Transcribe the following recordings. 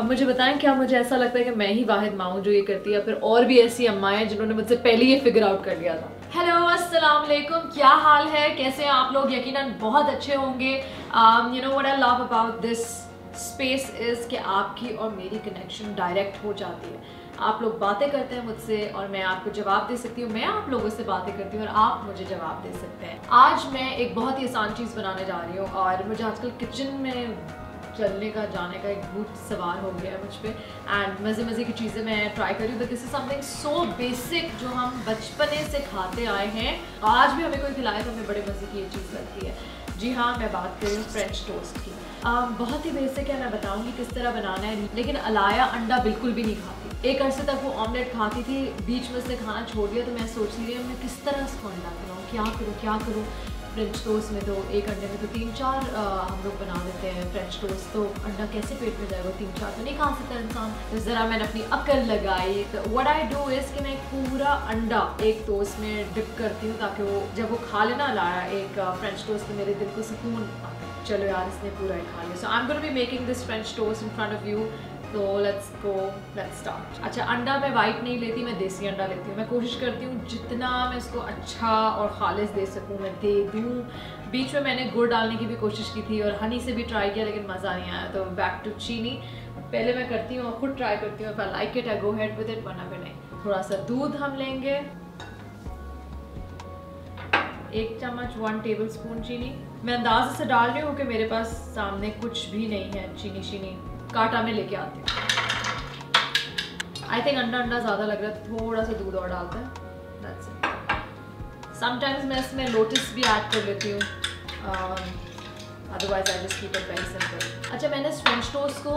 अब मुझे बताएँ, क्या मुझे ऐसा लगता है कि मैं ही वाहिद माँ हूँ जो ये करती है फिर और भी ऐसी अम्मा हैं जिन्होंने मुझसे पहले ये फिगर आउट कर लिया था? हेलो अस्सलाम वालेकुम क्या हाल है? कैसे हैं आप लोग? यकीनन बहुत अच्छे होंगे। You know what I love about this space is कि आपकी और मेरी कनेक्शन डायरेक्ट हो जाती है। आप लोग बातें करते हैं मुझसे और मैं आपको जवाब दे सकती हूँ, मैं आप लोगों से बातें करती हूँ और आप मुझे जवाब दे सकते हैं। आज मैं एक बहुत ही आसान चीज़ बनाने जा रही हूँ और मुझे आजकल किचन में चलने का जाने का एक भूत सवार हो गया है मुझ पर एंड मज़े मज़े की चीज़ें मैं ट्राई करी हूँ this is something so basic जो हम बचपने से खाते आए हैं। आज भी हमें कोई खिलाए तो हमें बड़े मज़े की ये चीज़ लगती है। जी हाँ मैं बात कर रही हूँ फ्रेंच टोस्ट की। आ, बहुत ही बेसिक है मैं बताऊँगी किस तरह बनाना है। लेकिन अलाया अंडा बिल्कुल भी नहीं खाती। एक अरसे तक वो ऑमलेट खाती थी बीच में उसने खाना छोड़ दिया तो मैं सोच रही हूँ मैं किस तरह उसको अंडा खिलाऊँ क्या करूँ क्या करूँ? फ्रेंच टोस्ट में तो एक अंडे में तो तीन चार हम लोग बना देते हैं फ्रेंच टोस्ट तो अंडा कैसे पेट में जाएगा? तीन चार तो नहीं खा सकता इंसान। तो ज़रा मैंने अपनी अकल लगाई। तो वट आई डू इज़ कि मैं पूरा अंडा एक टोस्ट में डिप करती हूँ ताकि वो, जब वो खा लेना लाया एक फ्रेंच टोस्ट तो मेरे दिल को सुकून चलो यार, इसने पूरा ही खा लिया। So I am gonna be making this French toast in front of you तो लेट्स गो लेट्स स्टार्ट अच्छा अंडा मैं वाइट नहीं लेती, मैं देसी अंडा लेती हूँ। मैं कोशिश करती हूँ जितना मैं इसको अच्छा और खालिश दे सकूँ, मैं दे दूँ। बीच में मैंने गुड़ डालने की भी कोशिश की थी और हनी से भी ट्राई किया, लेकिन मज़ा नहीं आया तो बैक टू चीनी। पहले मैं करती हूँ और खुद ट्राई करती हूँ। Like it I go head with it वरना फिर नहीं। थोड़ा सा दूध हम लेंगे। एक चम्मच वन टेबल स्पून चीनी। मैं अंदाजे से डाल रही हूँ कि मेरे पास सामने कुछ भी नहीं है चीनी चीनी काटा में लेके आती हूँ। आई थिंक अंडा अंडा ज़्यादा लग रहा है, थोड़ा सा दूध और डालते हैं। समटाइम्स मैं इसमें लोटस भी ऐड कर लेती हूँ। Otherwise I just keep it very simple अच्छा मैंने फ्रेंच टोस्ट को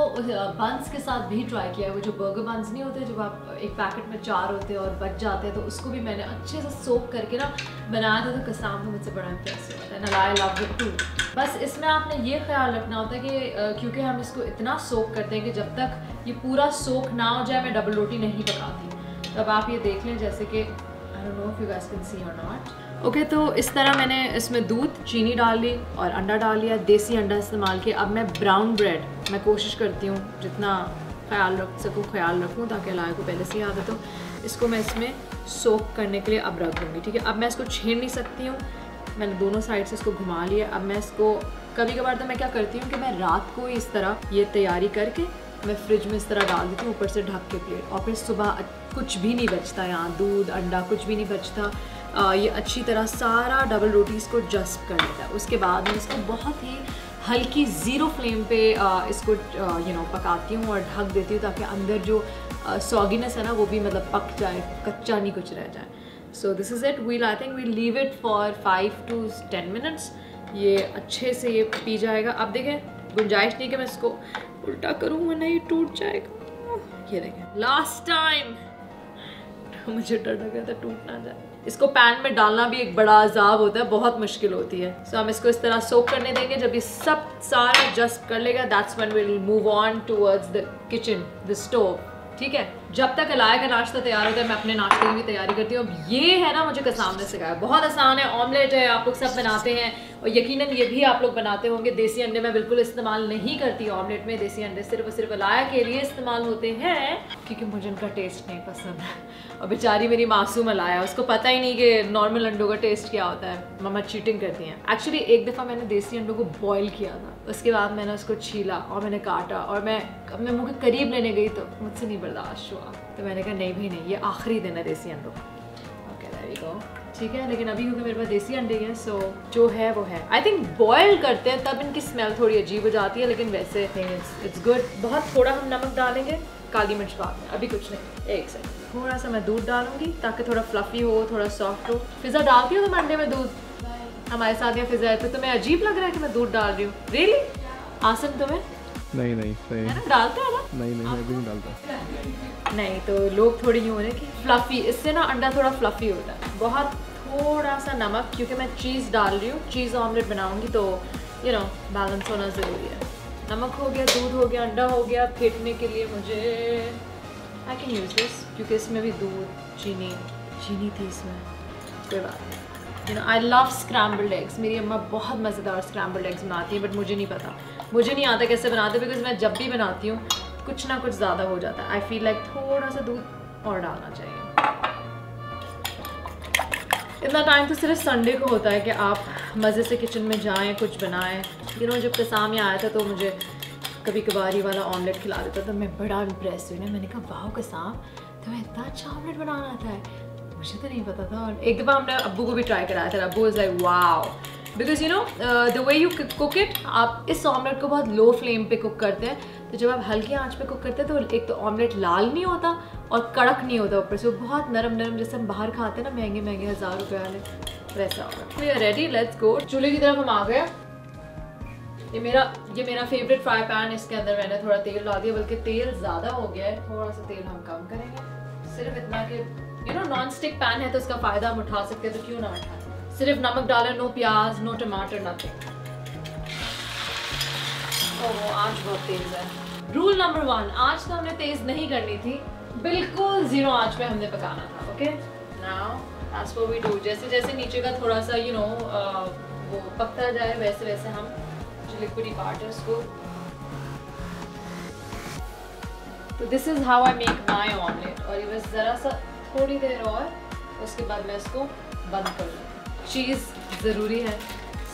बंस के साथ भी ट्राई किया है। वो जो बर्गर बंस नहीं होते, जब आप एक पैकेट में चार होते हैं और बच जाते हैं तो उसको भी मैंने अच्छे से सोप करके ना बनाया था तो कसाम तो मुझसे बड़ा इम्प्रेस हुआ था। आई लव टू बस इसमें आपने ये ख्याल रखना होता है कि क्योंकि हम इसको इतना सोख करते हैं कि जब तक ये पूरा सोख ना हो जाए, मैं डबल रोटी नहीं पकाती। तब आप ये देख लें, जैसे कि I don't know if you guys can see or not okay okay, तो इस तरह मैंने इसमें दूध चीनी डाल ली और अंडा डाल लिया देसी अंडा इस्तेमाल किया। अब मैं ब्राउन ब्रेड मैं कोशिश करती हूँ जितना ख्याल रख सकूँ ख्याल रखूँ ताकि लाए को पहले से आदत हो। इसको मैं इसमें सोक करने के लिए अब रख दूँगी ठीक है? अब मैं इसको छेड़ नहीं सकती हूँ। मैंने दोनों साइड से इसको घुमा लिया। अब मैं इसको कभी कभार तो मैं क्या करती हूँ कि मैं रात को ही इस तरह ये तैयारी करके मैं फ्रिज में इस तरह डाल देती हूँ ऊपर से ढक के प्लेट और फिर सुबह कुछ भी नहीं बचता यहाँ दूध अंडा कुछ भी नहीं बचता। ये अच्छी तरह सारा डबल रोटीज़ को जस्ट कर लेता है। उसके बाद मैं इसको बहुत ही हल्की ज़ीरो फ्लेम पे इसको यू नो पकाती हूँ और ढक देती हूँ ताकि अंदर जो सॉगीनेस है ना, वो भी मतलब पक जाए, कच्चा नहीं कुछ रह जाए। So this is it we'll I think we leave it for five to ten minutes ये अच्छे से ये पी जाएगा। अब देखें, गुंजाइश नहीं कि मैं इसको उल्टा करूँ, वरना ये टूट जाएगा। ये देखें। लास्ट टाइम मुझे डर लग रहा था टूट ना जाए। इसको पैन में डालना भी एक बड़ा अजाब होता है बहुत मुश्किल होती है। सो so, हम इसको इस तरह सोक करने देंगे जब ये सब सारा एडजस्ट कर लेगा that's one will move on towards the kitchen the stove ठीक है? जब तक अलाया का नाश्ता तैयार होता है, मैं अपने नाश्ते की भी तैयारी करती हूँ। अब ये है ना मुझे कसाम ने सिखाया बहुत आसान है, ऑमलेट है, आप लोग सब बनाते हैं। और यकीनन ये भी आप लोग बनाते होंगे। देसी अंडे मैं बिल्कुल इस्तेमाल नहीं करती ऑमलेट में। देसी अंडे सिर्फ़ और सिर्फ़ अलाया के लिए इस्तेमाल होते हैं, क्योंकि मुझे उनका टेस्ट नहीं पसंद। है और बेचारी मेरी मासूम अलाया उसको पता ही नहीं कि नॉर्मल अंडों का टेस्ट क्या होता है। मम्मा चीटिंग करती हैं। एक्चुअली एक दफ़ा मैंने देसी अंडों को बॉयल किया था। उसके बाद मैंने उसको छीला और मैंने काटा। और मैं अपने मुँह के करीब लेने गई तो मुझसे नहीं बर्दाश्त हुआ। तो मैंने कहा नहीं भाई नहीं ये आखिरी दिन है देसी अंडों ओके दैट वी गो ठीक है लेकिन अभी क्योंकि मेरे पास देसी अंडे हैं सो जो है वो है। आई थिंक बॉयल करते हैं तब इनकी स्मेल थोड़ी अजीब हो जाती है लेकिन वैसे इट्स गुड बहुत थोड़ा हम नमक डालेंगे काली मिर्च बाद में अभी कुछ नहीं एक सेकंड थोड़ा सा मैं दूध डालूँगी ताकि थोड़ा फ्लफी हो थोड़ा सॉफ्ट हो। फिज़ा डालती हो तुम अंडे में दूध? हमारे साथ यहाँ फिज़ा है तो तुम्हें अजीब लग रहा है कि मैं दूध डाल रही हूँ। रियली आसन तुम्हें? नहीं नहीं सही है ना डालते हैं ना? नहीं नहीं मैं भी नहीं डालता। नहीं तो लोग थोड़ी यूँ कि फ्लफ़ी इससे ना अंडा थोड़ा फ्लफ़ी होता है। बहुत थोड़ा सा नमक, क्योंकि मैं चीज़ डाल रही हूँ चीज़ ऑमलेट बनाऊँगी तो यू नो बैलेंस होना ज़रूरी है। नमक हो गया, दूध हो गया, अंडा हो गया, फेंटने के लिए मुझे आई कैन यूज़ दिस क्योंकि इसमें भी दूध, चीनी चीनी थी इसमें। कोई बात नहीं। You know I love scrambled eggs मेरी अम्मा बहुत मज़ेदार स्क्रैम्बल्ड एग्स बनाती हैं बट मुझे नहीं पता। मुझे नहीं आता कैसे बनाते बिकॉज़ मैं जब भी बनाती हूँ कुछ ना कुछ ज़्यादा हो जाता है। आई फील लाइक थोड़ा सा दूध और डालना चाहिए। इतना टाइम तो सिर्फ़ संडे को होता है कि आप मज़े से किचन में जाएँ, कुछ बनाएँ। यू नो जब कसाम यहाँ आया था तो मुझे कभी कभार वाला ऑमलेट खिला देता था। मैं बड़ा इम्प्रेस हुई ना। मैंने कहा वाह कसाम, तुम्हें इतना अच्छा ऑमलेट बनाना है। मुझे तो नहीं पता था। और एक दफ़ा हमने अब्बू को भी ट्राई कराया था। अब्बू is like wow because you know the way you cook it आप इस ऑमलेट को बहुत लो फ्लेम पे कुक करते हैं। तो जब आप हल्की आँच पे कुक करते हैं तो एक तो ऑमलेट लाल नहीं होता और कड़क नहीं होता ऊपर से। वो बहुत नरम नरम जैसे हम बाहर खाते हैं ना महँगे महँगे हज़ार रुपये वाले। वैसा होगा। रेडी लेट्स गो चूल्हे की तरफ़ हम आ गए। ये मेरा ये मेरा फेवरेट फ्राई पैन इसके अंदर मैंने थोड़ा तेल डाल दिया, बल्कि तेल ज़्यादा हो गया है। थोड़ा सा तेल हम कम करेंगे। सिर्फ़ इतना कि you know non stick pan है तो उसका फ़ायदा हम उठा सकते हैं तो क्यों ना उठाएँ? सिर्फ़ नमक डालें नो प्याज नो टमाटर नथिंग ओह आज बहुत तेज है। रूल नंबर वन आज तो हमने तेज नहीं करनी थी। बिल्कुल ज़ीरो आँच पे हमने पकाना था okay now as for we do जैसे जैसे नीचे का थोड़ा सा यू नो uh, वो पकता जाए वैसे वैसे हम जो लिक्विडी पार्ट है उसको तो this is how I make my omelette और ये बस ज़रा सा थोड़ी देर और उसके बाद मैं इसको बंद कर लूँ चीज़ ज़रूरी है।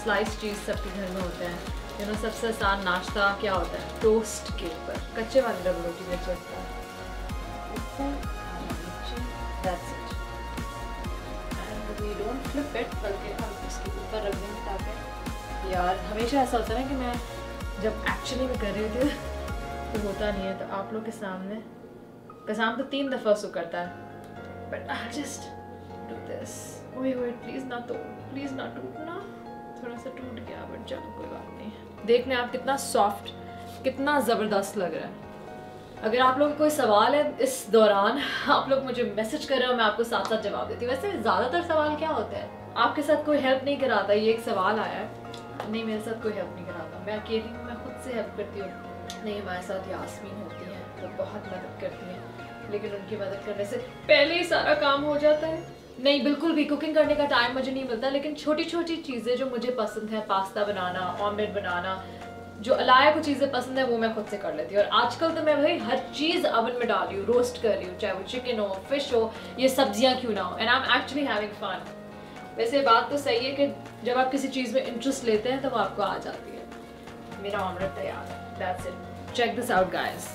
स्लाइस चीज़ सबके घर में होता है। यू नो, सबसे आसान नाश्ता क्या होता है? टोस्ट के ऊपर। कच्चे वाले डबल रोटी में चलता है। यार, हमेशा ऐसा होता है ना कि मैं जब एक्चुअली में कर रही थी तो होता नहीं है। तो आप लोग के सामने कसाम तो तीन दफ़ा सो करता है। But I just do this ओए ओए प्लीज़ ना तो प्लीज़ ना टूटना। थोड़ा सा टूट गया बट चलो, कोई बात नहीं। देखने आप कितना सॉफ्ट कितना ज़बरदस्त लग रहा है। अगर आप लोग कोई सवाल है इस दौरान, आप लोग मुझे मैसेज कर रहे हो, मैं आपको साथ साथ जवाब देती हूँ। वैसे ज़्यादातर सवाल क्या होता है? आपके साथ कोई हेल्प नहीं कराता, ये एक सवाल आया है। नहीं, मेरे साथ कोई हेल्प नहीं कराता। मैं अकेली हूँ, मैं खुद से हेल्प करती हूँ। नहीं, हमारे साथ यासमीन होती हैं तो बहुत मदद करती हैं। लेकिन उनकी मदद करने से पहले ही सारा काम हो जाता है। नहीं, बिल्कुल भी कुकिंग करने का टाइम मुझे नहीं मिलता, लेकिन छोटी छोटी चीज़ें जो मुझे पसंद है, पास्ता बनाना ऑमलेट बनाना, जो अलाया को चीज़ें पसंद है, वो मैं खुद से कर लेती हूँ। और आजकल तो मैं भाई हर चीज़ अवन में डाली हूँ रोस्ट कर रही हूँ, चाहे वो चिकन हो फ़िश हो, ये सब्ज़ियाँ क्यों ना हो? And I am actually having fun वैसे बात तो सही है कि जब आप किसी चीज़ में इंटरेस्ट लेते हैं तो वो आपको आ जाती है। मेरा ऑमलेट तैयार that's it check this out guys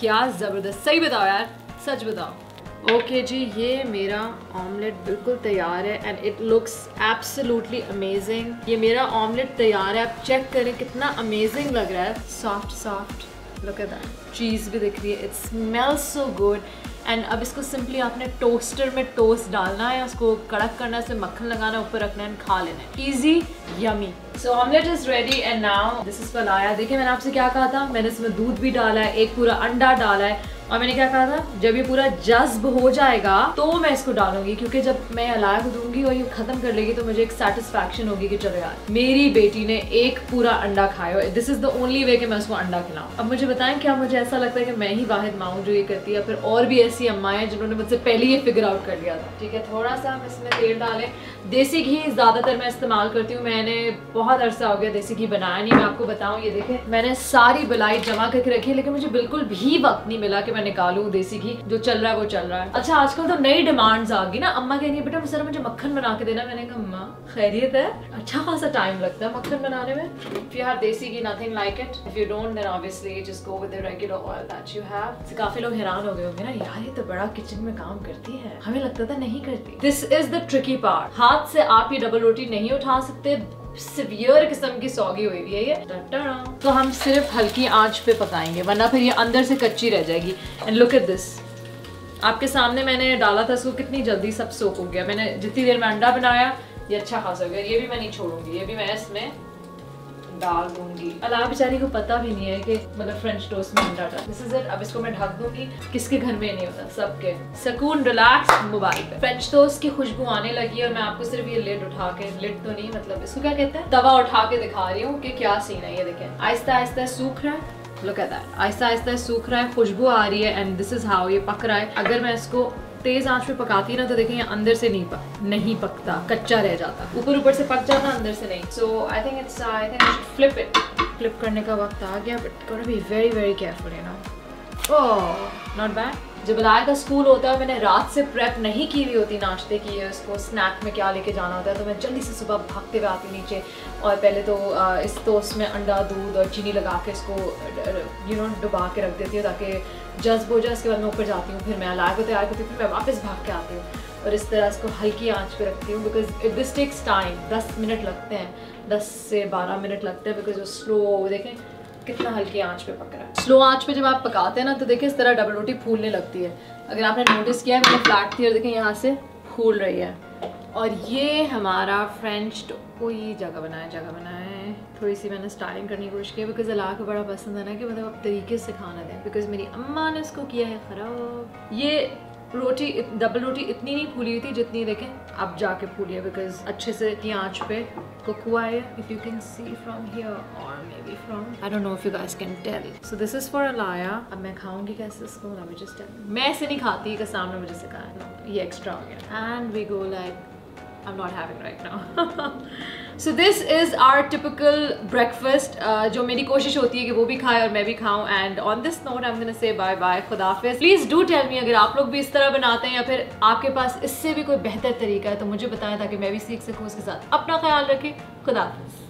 क्या ज़बरदस्त। सही बताओ यार, सच बताओ। ओके okay जी, ये मेरा ऑमलेट बिल्कुल तैयार है and it looks absolutely amazing ये मेरा ऑमलेट तैयार है, आप चेक करें कितना अमेजिंग लग रहा है। Soft soft look at that cheese भी दिख रही है। It smells so good and अब इसको सिंपली आपने टोस्टर में टोस्ट डालना है, उसको कड़क करना है मक्खन लगाना है, ऊपर रखना है खा लेना है। Easy yummy so omelette is ready and now this is पलाया देखिए मैंने आपसे क्या कहा था? मैंने इसमें दूध भी डाला है, एक पूरा अंडा डाला है। और मैंने क्या कहा था? जब ये पूरा जज्ब हो जाएगा तो मैं इसको डालूँगी, क्योंकि जब मैं अलाया को दूँगी और ये खत्म कर लेगी तो मुझे एक सेटिस्फैक्शन होगी कि चलो यार, मेरी बेटी ने एक पूरा अंडा खाया this is the only way कि मैं उसको अंडा खिलाऊं। अब मुझे बताएँ, क्या मुझे ऐसा लगता है कि मैं ही वाहिद माऊँ जो ये करती है फिर और भी ऐसी अम्मा है जिन्होंने मुझसे पहले ही फिगर आउट कर लिया था? ठीक है थोड़ा सा हम इसमें तेल डालें। देसी घी ज़्यादातर मैं इस्तेमाल करती हूँ, मैंने बहुत अरसा हो गया, देसी घी बनाया नहीं, मैं आपको बताऊँ, ये देखें, मैंने सारी बलाई जमा करके रखी है, लेकिन मुझे बिल्कुल भी वक्त नहीं मिला कि मैं निकालूँ देसी घी, जो चल रहा है वो चल रहा है। अच्छा आजकल तो नई डिमांड्स आ गई ना। अम्मा कह रही है, बेटा सर मुझे मक्खन बना के देना। मैंने कहा, अम्मा, खैरियत है। अच्छा खासा टाइम लगता है मक्खन बनाने में। If you have desi ghee nothing like it if you don't then obviously just go with the regular oil that you have काफ़ी लोग हैरान हो गए होंगे ना, यार, ये तो बड़ा किचन में काम करती है। हमें लगता था नहीं करती. This is the tricky part हाथ से आप ये डबल रोटी नहीं उठा सकते। सिवियर किस्म की सौगी हुई हुई है ये। तो हम सिर्फ़ हल्की आँच पे पकाएँगे, वरना फिर ये अंदर से कच्ची रह जाएगी। एंड लुक एट दिस आपके सामने मैंने डाला था, इसको कितनी जल्दी सब सोख हो गया। मैंने जितनी देर में अंडा बनाया, ये अच्छा खासा हो गया। ये भी मैं नहीं छोड़ूँगी, ये भी मैं इसमें डाल दूँगी। अला बेचारी को पता भी नहीं है कि मतलब फ्रेंच टोस्ट में अंडा डाल। दिस इज़ इट अब इसको मैं ढक दूँगी। किसके घर में नहीं होता, सबके। सुकून रिलैक्स मोबाइल पे। फ्रेंच टोस्ट की खुशबू आने लगी और मैं आपको सिर्फ़ ये लिड उठा के लिड तो नहीं मतलब इसको क्या कहते हैं? तवा उठा के दिखा रही हूँ कि क्या सीन है ये देखें। आहिस्ता आहिस्ता सूख रहा है। Look at that Aahista Aahista सूख रहा है, खुशबू आ रही है एंड दिस इज़ हाउ ये पक रहा है। अगर मैं इसको तेज आँच पे पकाती ना तो देखें ये अंदर से नहीं पक नहीं पकता, कच्चा रह जाता। ऊपर ऊपर से पक जाता, अंदर से नहीं। So I think it's I think flip it flip करने का वक्त आ गया but be very very careful you know not bad जब अलाया का स्कूल होता है मैंने रात से प्रेप नहीं की हुई होती, नाश्ते की है उसको स्नैक में क्या लेके जाना होता है तो मैं जल्दी से सुबह भागते हुए आती नीचे। और पहले तो इस टोस्ट में अंडा, दूध और चीनी लगा के इसको यू नो डुबा के रख देती हूँ ताकि जज्ब हो जाए उसके बाद मैं ऊपर जाती हूँ, फिर मैं अलाया को तैयार करती हूँ, फिर मैं वापस भाग के आती हूँ। और इस तरह इसको हल्की आँच पे रखती हूँ because it this takes time दस मिनट लगते हैं, दस से बारह मिनट लगते हैं बिकॉज़ वो स्लो देखें कितना हल्की आँच पे पक रहा है। स्लो आँच पे जब आप पकाते हैं ना तो देखिए इस तरह डबल रोटी फूलने लगती है। अगर आपने नोटिस किया है मैंने फ्लैट थी और देखें यहाँ से फूल रही है। और ये हमारा फ्रेंच कोई जगह बनाया जगह बनाया थोड़ी सी मैंने स्टाइलिंग करने की कोशिश की बिकॉज़ अल्लाह को बड़ा पसंद है ना कि मतलब आप तरीके से खाना दें। बिकॉज़ मेरी अम्मा ने इसको किया है ख़राब। ये रोटी डबल रोटी इतनी नहीं फूली हुई थी जितनी देखें, अब जाके फूली है बिकॉज़ अच्छे से की आँच पे कुक हुआ है if you can see from here or maybe from I don't know if you guys can tell so this is for Alaya अब मैं खाऊँगी कैसे इसको? मैं ऐसे नहीं खाती का सामने मुझे सिखाया। ये एक्स्ट्रा हो गया। And we go like I'm not having right now. so this is our typical breakfast uh, जो मेरी कोशिश होती है कि वो भी खाए और मैं भी खाऊं। And on this note I'm gonna say bye bye. खुदाफिज please do tell me अगर आप लोग भी इस तरह बनाते हैं या फिर आपके पास इससे भी कोई बेहतर तरीका है तो मुझे बताएँ ताकि मैं भी सीख सकूँ उसके साथ। अपना ख्याल रखें। खुदाफिज